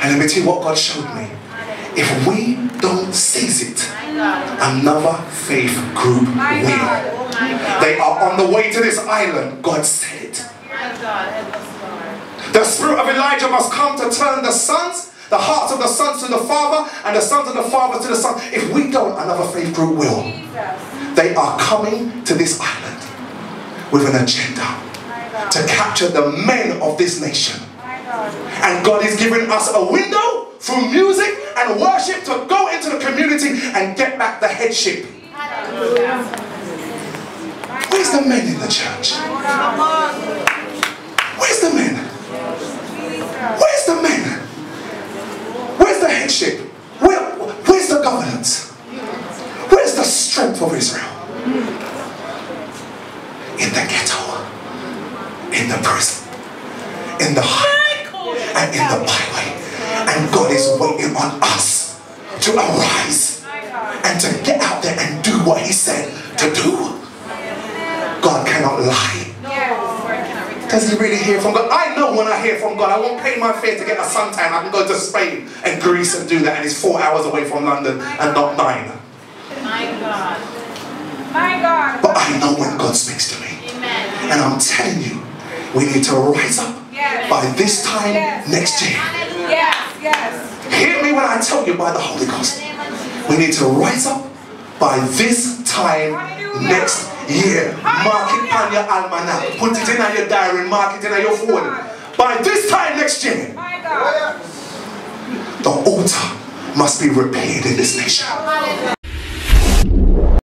And let me tell you what God showed me. If we don't seize it, another faith group will. They are on the way to this island, God said it. The spirit of Elijah must come to turn the sons, the hearts of the sons to the father, and the sons of the father to the son. If we don't, another faith group will. They are coming to this island with an agenda to capture the men of this nation. And God is giving us a window through music and worship to go into the community and get back the headship. Where's the men in the church? Where's the men? Where's the men? Where's the headship? Where, where's the governance? Where's the strength of Israel? In the ghetto, in the prison, in the and in the byway. And God is waiting on us to arise and to get out there and do what He said to do. God cannot lie. Does he really hear from God? I know when I hear from God, I won't pay my fare to get a suntan. I can go to Spain and Greece and do that, and it's four hours away from London and not nine. My God. My God. But I know when God speaks to me. Amen. And I'm telling you, we need to rise up. By this time Yes. next year. Yes, yes. Hear me when I tell you by the Holy Ghost. We need to rise up by this time next year. Mark it on your almanac. Put it in on your diary. Mark it in on your phone. By this time next year, the altar must be repaired in this nation.